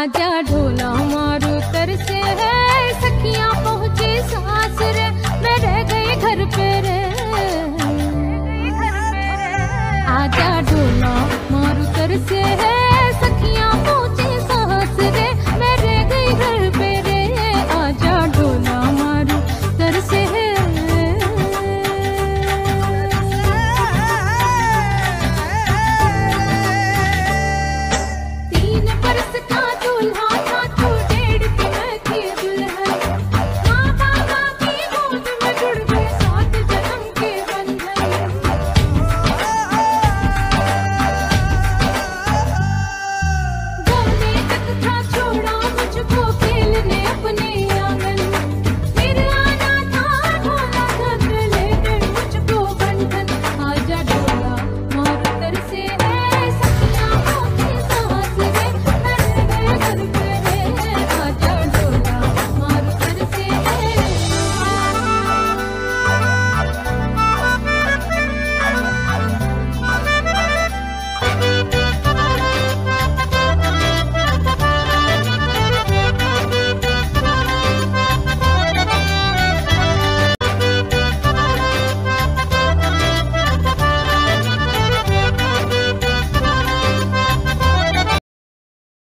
आजा ढोला।